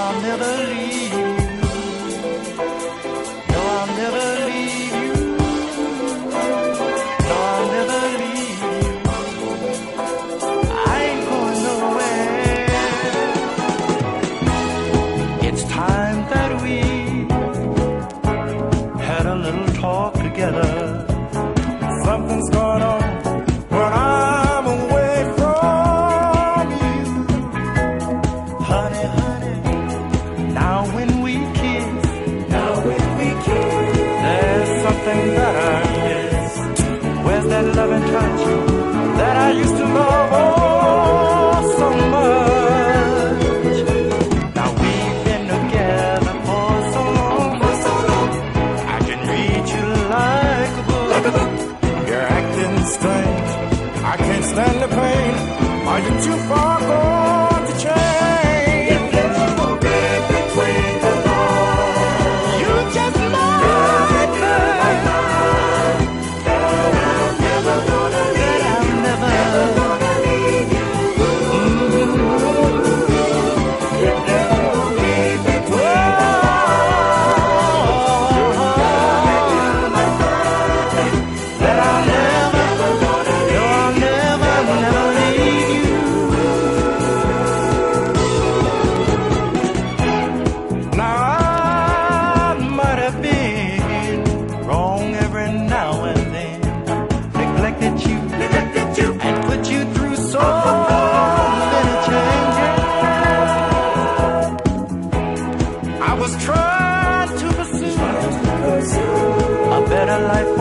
I'll never leave you. No, I'll never leave you. No, I'll never leave you. I ain't going nowhere. It's time that we had a little talk together. Something's going on. honey, honey. the pain? Are you too far? life.